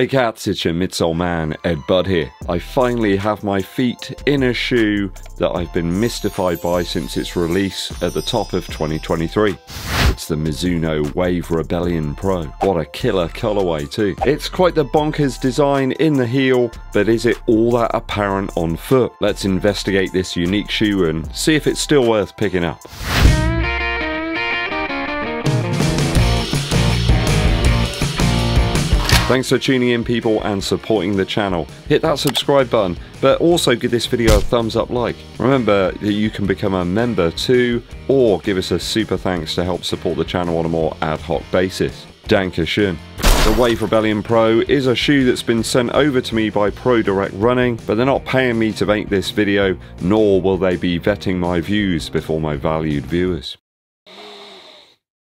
Hey cats, it's your midsole man, Ed Budd here. I finally have my feet in a shoe that I've been mystified by since its release at the top of 2023. It's the Mizuno Wave Rebellion Pro. What a killer colorway too. It's quite the bonkers design in the heel, but is it all that apparent on foot? Let's investigate this unique shoe and see if it's still worth picking up. Thanks for tuning in people and supporting the channel. Hit that subscribe button, but also give this video a thumbs up like. Remember that you can become a member too, or give us a super thanks to help support the channel on a more ad hoc basis. Dankeschön. The Wave Rebellion Pro is a shoe that's been sent over to me by Pro Direct Running, but they're not paying me to make this video, nor will they be vetting my views before my valued viewers.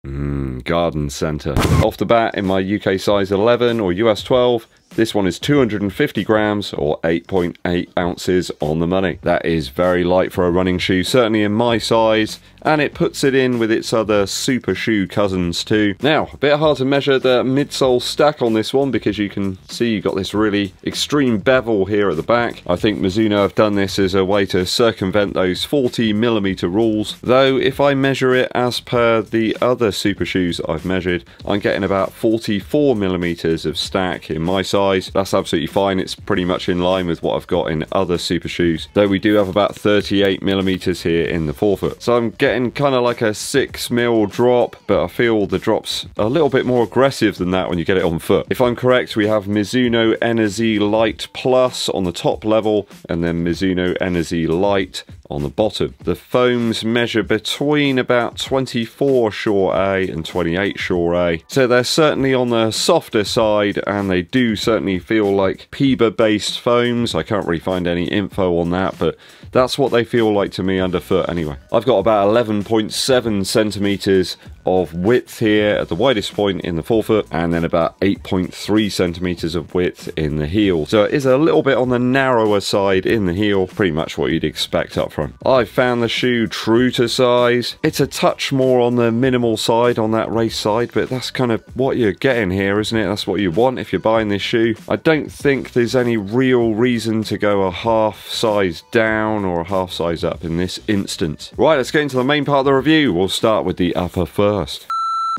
Mmm, garden centre. Off the bat, in my UK size 11 or US 12, this one is 250 grams or 8.8 .8 ounces on the money. That is very light for a running shoe, certainly in my size, and it puts it in with its other super shoe cousins too. Now, a bit hard to measure the midsole stack on this one because you can see you've got this really extreme bevel here at the back. I think Mizuno have done this as a way to circumvent those 40 millimeter rules, though if I measure it as per the other super shoes I've measured, I'm getting about 44 millimeters of stack in my size size, that's absolutely fine. It's pretty much in line with what I've got in other super shoes, though we do have about 38 millimeters here in the forefoot. So I'm getting kind of like a six mil drop, but I feel the drop's a little bit more aggressive than that when you get it on foot. If I'm correct, we have Mizuno Enerzy Lite Plus on the top level, and then Mizuno Enerzy Lite on the bottom. The foams measure between about 24 Shore A and 28 Shore A, so they're certainly on the softer side and they do certainly feel like PEBA based foams. I can't really find any info on that, but that's what they feel like to me underfoot anyway. I've got about 11.7 centimeters of width here at the widest point in the forefoot and then about 8.3 centimeters of width in the heel. So it is a little bit on the narrower side in the heel, pretty much what you'd expect up front. I found the shoe true to size. It's a touch more on the minimal side on that race side, but that's kind of what you're getting here, isn't it? That's what you want if you're buying this shoe. I don't think there's any real reason to go a half size down or a half size up in this instance. Right, let's get into the main part of the review. We'll start with the upper first.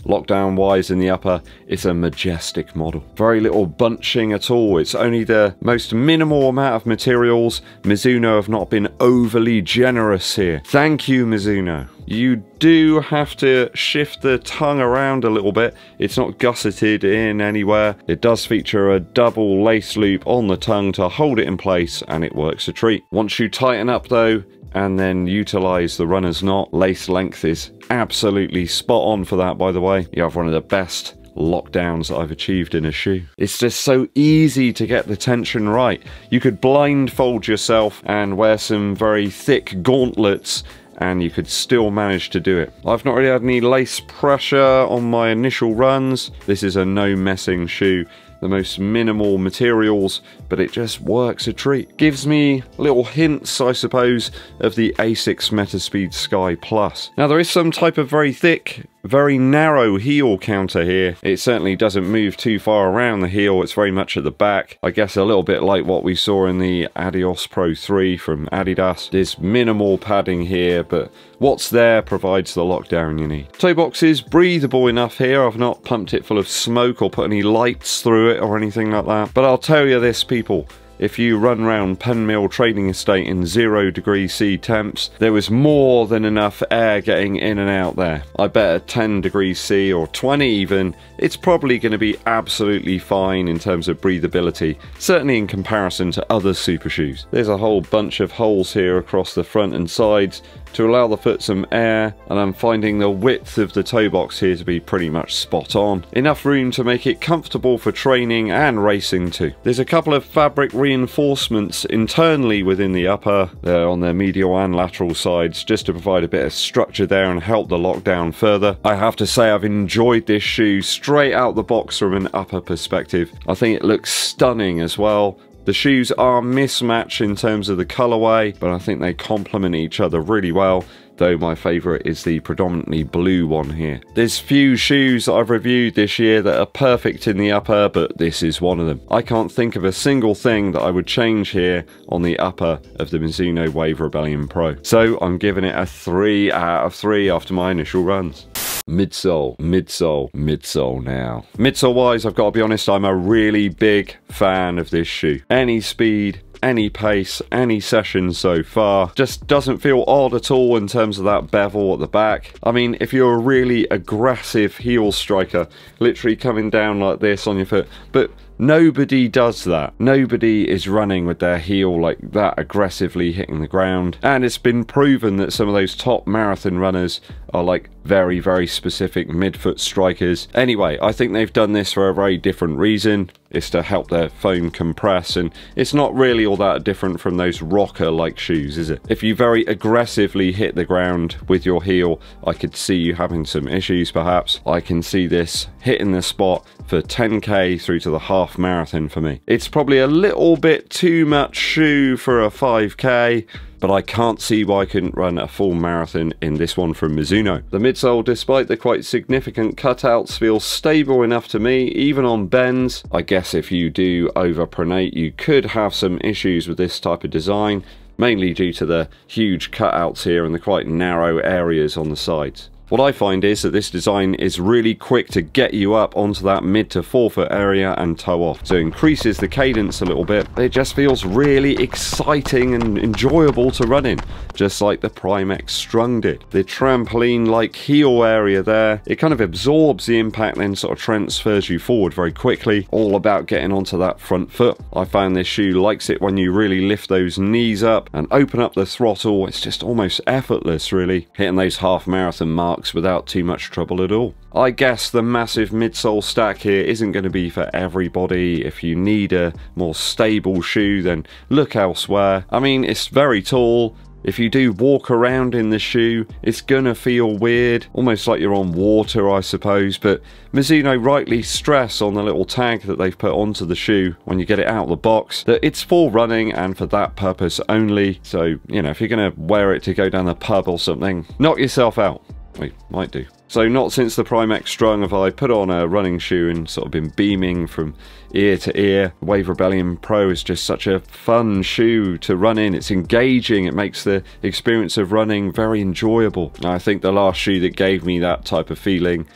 Lockdown wise in the upper, it's a majestic model. Very little bunching at all. It's only the most minimal amount of materials. Mizuno have not been overly generous here. Thank you, Mizuno. You do have to shift the tongue around a little bit. It's not gusseted in anywhere. It does feature a double lace loop on the tongue to hold it in place and it works a treat. Once you tighten up though, and then utilize the runner's knot. Lace length is absolutely spot on for that, by the way. You have one of the best lockdowns that I've achieved in a shoe. It's just so easy to get the tension right. You could blindfold yourself and wear some very thick gauntlets and you could still manage to do it. I've not really had any lace pressure on my initial runs. This is a no messing shoe the most minimal materials, but it just works a treat. Gives me little hints, I suppose, of the Asics Metaspeed Sky Plus. Now there is some type of very thick very narrow heel counter here. It certainly doesn't move too far around the heel. It's very much at the back. I guess a little bit like what we saw in the Adios Pro 3 from Adidas. There's minimal padding here, but what's there provides the lockdown you need. Toe box is breathable enough here. I've not pumped it full of smoke or put any lights through it or anything like that. But I'll tell you this, people if you run round Penmill Trading Estate in zero degree C temps, there was more than enough air getting in and out there. I bet at 10 degrees C or 20 even, it's probably going to be absolutely fine in terms of breathability, certainly in comparison to other super shoes. There's a whole bunch of holes here across the front and sides to allow the foot some air and I'm finding the width of the toe box here to be pretty much spot on. Enough room to make it comfortable for training and racing too. There's a couple of fabric reinforcements internally within the upper, on their medial and lateral sides just to provide a bit of structure there and help the lockdown further. I have to say I've enjoyed this shoe straight out the box from an upper perspective. I think it looks stunning as well. The shoes are mismatched in terms of the colorway, but I think they complement each other really well. though my favourite is the predominantly blue one here. There's few shoes I've reviewed this year that are perfect in the upper, but this is one of them. I can't think of a single thing that I would change here on the upper of the Mizuno Wave Rebellion Pro. So I'm giving it a 3 out of 3 after my initial runs. Midsole, midsole, midsole now. Midsole wise, I've got to be honest, I'm a really big fan of this shoe. Any speed, any pace, any session so far. Just doesn't feel odd at all in terms of that bevel at the back. I mean, if you're a really aggressive heel striker, literally coming down like this on your foot, but Nobody does that. Nobody is running with their heel like that aggressively hitting the ground. And it's been proven that some of those top marathon runners are like very, very specific midfoot strikers. Anyway, I think they've done this for a very different reason. It's to help their foam compress, and it's not really all that different from those rocker like shoes, is it? If you very aggressively hit the ground with your heel, I could see you having some issues perhaps. I can see this hitting the spot for 10k through to the half marathon for me. It's probably a little bit too much shoe for a 5k, but I can't see why I couldn't run a full marathon in this one from Mizuno. The midsole, despite the quite significant cutouts, feels stable enough to me, even on bends. I guess if you do overpronate, you could have some issues with this type of design, mainly due to the huge cutouts here and the quite narrow areas on the sides. What I find is that this design is really quick to get you up onto that mid to forefoot area and toe off. So it increases the cadence a little bit. It just feels really exciting and enjoyable to run in, just like the Prime X Strung did. The trampoline-like heel area there, it kind of absorbs the impact then sort of transfers you forward very quickly. All about getting onto that front foot. I found this shoe likes it when you really lift those knees up and open up the throttle. It's just almost effortless really, hitting those half marathon marks marks without too much trouble at all. I guess the massive midsole stack here isn't going to be for everybody. If you need a more stable shoe, then look elsewhere. I mean, it's very tall, if you do walk around in the shoe, it's gonna feel weird, almost like you're on water, I suppose. But Mizuno rightly stress on the little tag that they've put onto the shoe when you get it out of the box that it's for running and for that purpose only. So, you know, if you're gonna wear it to go down the pub or something, knock yourself out. We might do. So not since the Prime X Strung have I put on a running shoe and sort of been beaming from ear to ear. Wave Rebellion Pro is just such a fun shoe to run in. It's engaging. It makes the experience of running very enjoyable. I think the last shoe that gave me that type of feeling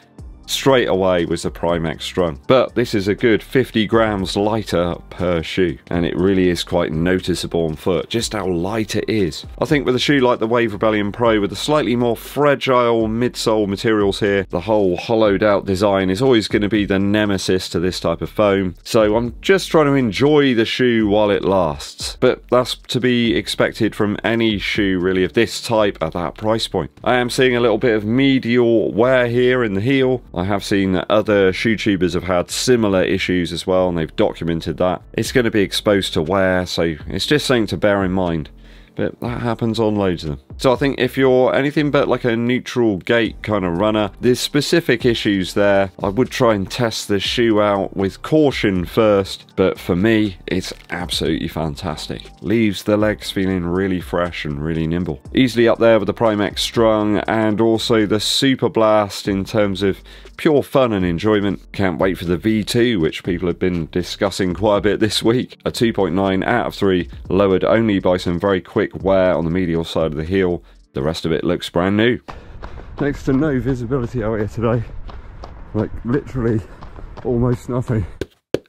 straight away was the Prime X Strung. But this is a good 50 grams lighter per shoe, and it really is quite noticeable on foot, just how light it is. I think with a shoe like the Wave Rebellion Pro with the slightly more fragile midsole materials here, the whole hollowed out design is always going to be the nemesis to this type of foam. So I'm just trying to enjoy the shoe while it lasts. But that's to be expected from any shoe really of this type at that price point. I am seeing a little bit of medial wear here in the heel. I have seen that other shoe tubers have had similar issues as well and they've documented that. It's going to be exposed to wear, so it's just something to bear in mind but that happens on loads of them. So I think if you're anything but like a neutral gait kind of runner, there's specific issues there. I would try and test the shoe out with caution first, but for me, it's absolutely fantastic. Leaves the legs feeling really fresh and really nimble. Easily up there with the Prime X Strung and also the Super Blast in terms of pure fun and enjoyment. Can't wait for the V2, which people have been discussing quite a bit this week. A 2.9 out of 3, lowered only by some very quick wear on the medial side of the heel. The rest of it looks brand new. Next to no visibility out here today. Like literally almost nothing.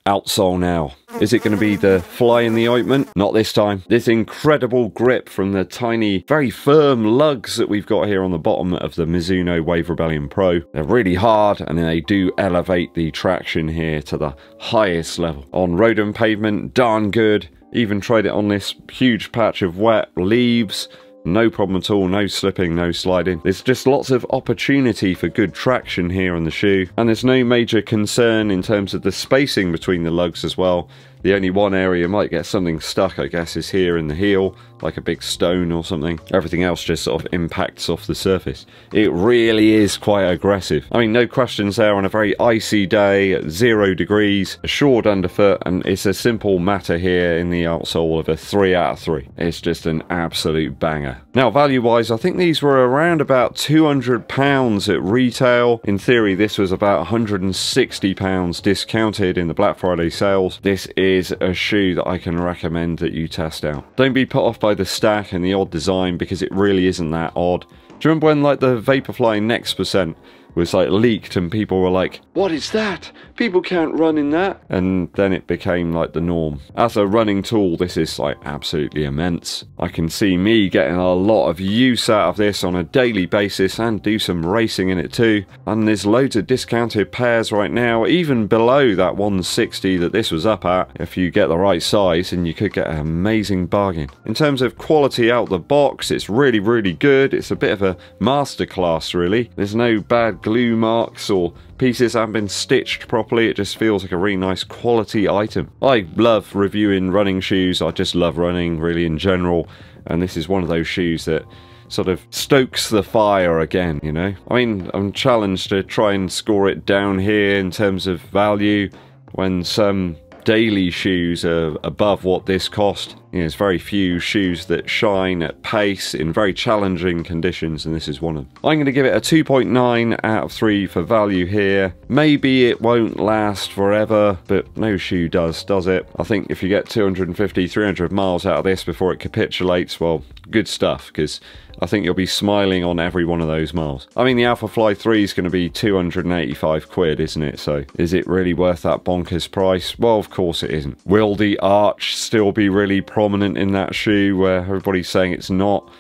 Outsole now. Is it going to be the fly in the ointment? Not this time. This incredible grip from the tiny, very firm lugs that we've got here on the bottom of the Mizuno Wave Rebellion Pro. They're really hard and they do elevate the traction here to the highest level. On road and pavement, darn good. Even tried it on this huge patch of wet leaves. No problem at all, no slipping, no sliding. There's just lots of opportunity for good traction here on the shoe. And there's no major concern in terms of the spacing between the lugs as well. The only one area you might get something stuck, I guess, is here in the heel. like a big stone or something. Everything else just sort of impacts off the surface. It really is quite aggressive. I mean, no questions there on a very icy day zero degrees, a short underfoot, and it's a simple matter here in the outsole of a 3 out of 3. It's just an absolute banger. Now, value-wise, I think these were around about £200 at retail. In theory, this was about £160 discounted in the Black Friday sales. This is a shoe that I can recommend that you test out. Don't be put off by the stack and the odd design because it really isn't that odd. Do you remember when like the Vaporfly Next Percent was like leaked and people were like, what is that? People can't run in that. And then it became like the norm. As a running tool, this is like absolutely immense. I can see me getting a lot of use out of this on a daily basis and do some racing in it too. And there's loads of discounted pairs right now, even below that 160 that this was up at. If you get the right size, and you could get an amazing bargain. In terms of quality out the box, it's really, really good. It's a bit of a masterclass, really. There's no bad glue marks or pieces haven't been stitched properly. It just feels like a really nice quality item. I love reviewing running shoes. I just love running really in general. And this is one of those shoes that sort of stokes the fire again, you know? I mean, I'm challenged to try and score it down here in terms of value when some daily shoes are above what this cost. You know, there's very few shoes that shine at pace in very challenging conditions, and this is one of them. I'm going to give it a 2.9 out of 3 for value here. Maybe it won't last forever, but no shoe does, does it? I think if you get 250, 300 miles out of this before it capitulates, well, good stuff, because I think you'll be smiling on every one of those miles. I mean, the Alpha Fly 3 is going to be 285 quid, isn't it? So is it really worth that bonkers price? Well, of course it isn't. Will the arch still be really prominent in that shoe where everybody's saying it's not?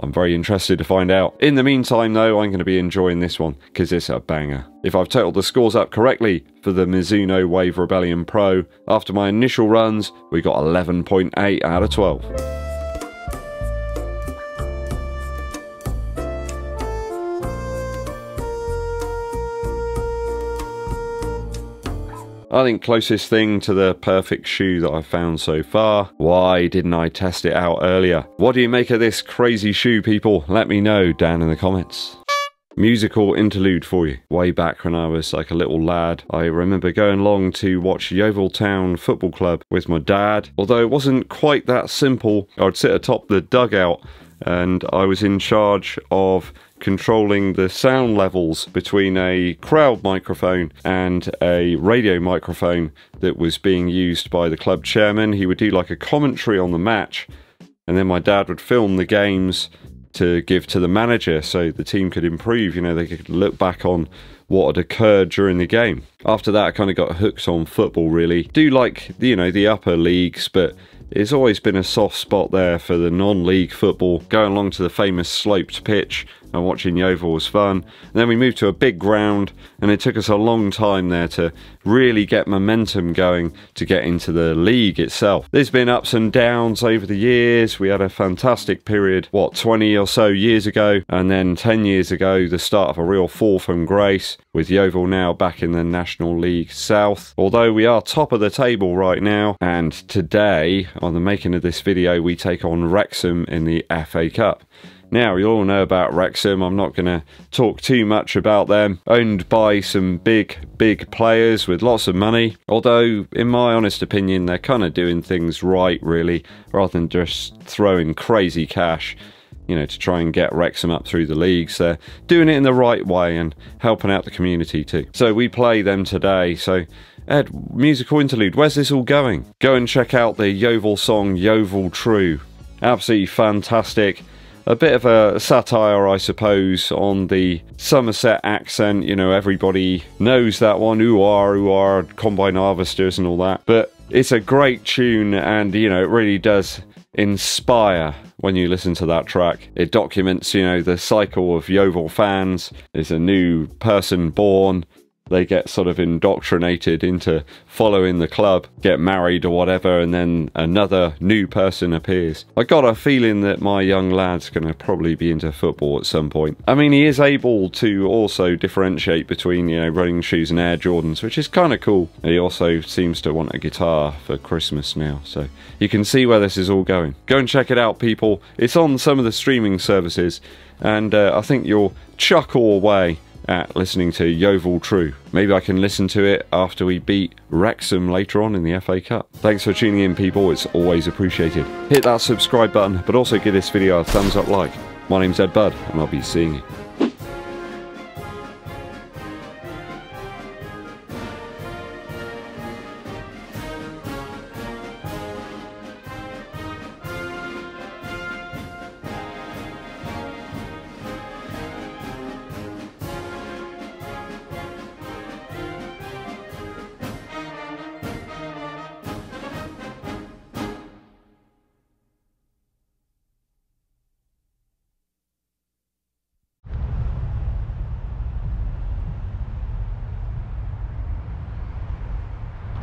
I'm very interested to find out. In the meantime, though, I'm going to be enjoying this one because it's a banger. If I've totaled the scores up correctly for the Mizuno Wave Rebellion Pro, after my initial runs, we got 11.8 out of 12. I think closest thing to the perfect shoe that I've found so far. Why didn't I test it out earlier? What do you make of this crazy shoe, people? Let me know down in the comments musical interlude for you. Way back when I was like a little lad, I remember going along to watch Yeovil Town Football Club with my dad. Although it wasn't quite that simple, I'd sit atop the dugout and I was in charge of controlling the sound levels between a crowd microphone and a radio microphone that was being used by the club chairman. He would do like a commentary on the match, and then my dad would film the games to give to the manager so the team could improve. You know, they could look back on what had occurred during the game. After that, I kind of got hooked on football, really. Do like, you know, the upper leagues, but it's always been a soft spot there for the non-league football. Going along to the famous sloped pitch and watching Yeovil was fun. And then we moved to a big ground, and it took us a long time there to really get momentum going to get into the league itself. There's been ups and downs over the years. We had a fantastic period, what, 20 or so years ago, and then 10 years ago, the start of a real fall from grace, with Yeovil now back in the National League South. Although we are top of the table right now, and today, on the making of this video, we take on Wrexham in the FA Cup. Now, you all know about Wrexham. I'm not going to talk too much about them. Owned by some big, big players with lots of money. Although, in my honest opinion, they're kind of doing things right, really, rather than just throwing crazy cash you know, to try and get Wrexham up through the leagues. They're doing it in the right way and helping out the community too. So we play them today. So Ed, musical interlude, where's this all going? Go and check out the Yeovil song Yeovil True. Absolutely fantastic a bit of a satire, I suppose, on the Somerset accent. You know, everybody knows that one, who are, ah, who are, ah, combine harvesters and all that. But it's a great tune, and, you know, it really does inspire when you listen to that track. It documents, you know, the cycle of Yeovil fans. There's a new person born they get sort of indoctrinated into following the club, get married or whatever, and then another new person appears. I got a feeling that my young lad's going to probably be into football at some point. I mean, he is able to also differentiate between, you know, running shoes and Air Jordans, which is kind of cool. He also seems to want a guitar for Christmas now, so you can see where this is all going. Go and check it out, people. It's on some of the streaming services, and uh, I think you'll chuckle away at listening to Yeovil True. Maybe I can listen to it after we beat Wrexham later on in the FA Cup. Thanks for tuning in, people. It's always appreciated. Hit that subscribe button, but also give this video a thumbs up like. My name's Ed Budd, and I'll be seeing you.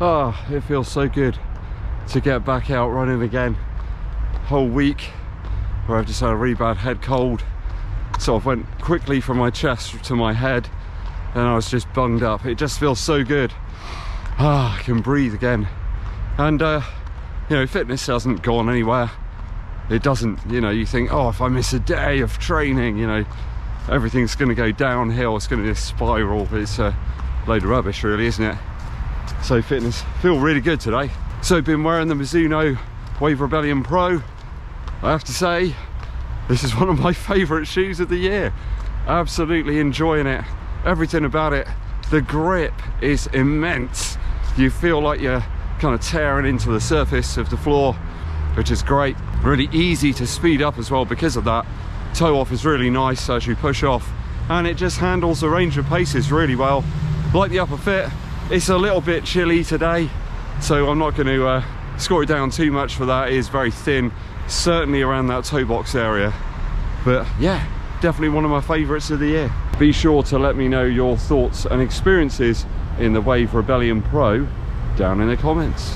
Oh, it feels so good to get back out running again. Whole week where I've just had a really bad head cold. So I went quickly from my chest to my head and I was just bunged up. It just feels so good. Ah, I can breathe again. And, uh, you know, fitness hasn't gone anywhere. It doesn't, you know, you think, oh, if I miss a day of training, you know, everything's going to go downhill. It's going to spiral. It's a load of rubbish, really, isn't it? So fitness feel really good today. So been wearing the Mizuno Wave Rebellion Pro. I have to say this is one of my favorite shoes of the year. Absolutely enjoying it. Everything about it the grip is immense. You feel like you're kind of tearing into the surface of the floor which is great. Really easy to speed up as well because of that. Toe off is really nice as you push off and it just handles a range of paces really well. Like the upper fit it's a little bit chilly today, so I'm not going to uh, score it down too much for that. It is very thin, certainly around that toe box area. But yeah, definitely one of my favourites of the year. Be sure to let me know your thoughts and experiences in the Wave Rebellion Pro down in the comments.